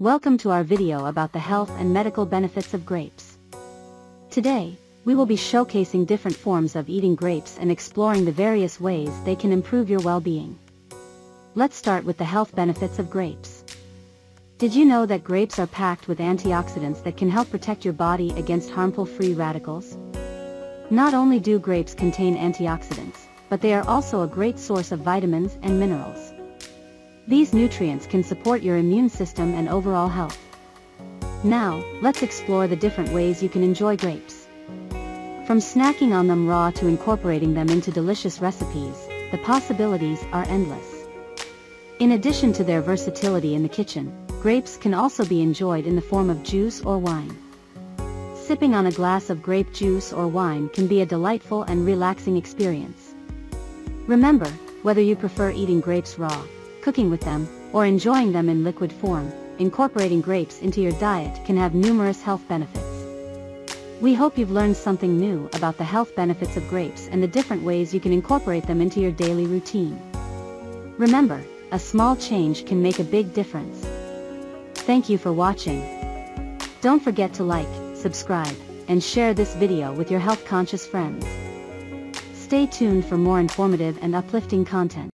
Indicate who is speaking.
Speaker 1: Welcome to our video about the health and medical benefits of grapes. Today, we will be showcasing different forms of eating grapes and exploring the various ways they can improve your well-being. Let's start with the health benefits of grapes. Did you know that grapes are packed with antioxidants that can help protect your body against harmful free radicals? Not only do grapes contain antioxidants, but they are also a great source of vitamins and minerals. These nutrients can support your immune system and overall health. Now, let's explore the different ways you can enjoy grapes. From snacking on them raw to incorporating them into delicious recipes, the possibilities are endless. In addition to their versatility in the kitchen, grapes can also be enjoyed in the form of juice or wine. Sipping on a glass of grape juice or wine can be a delightful and relaxing experience. Remember, whether you prefer eating grapes raw, cooking with them, or enjoying them in liquid form, incorporating grapes into your diet can have numerous health benefits. We hope you've learned something new about the health benefits of grapes and the different ways you can incorporate them into your daily routine. Remember, a small change can make a big difference. Thank you for watching. Don't forget to like, subscribe, and share this video with your health-conscious friends. Stay tuned for more informative and uplifting content.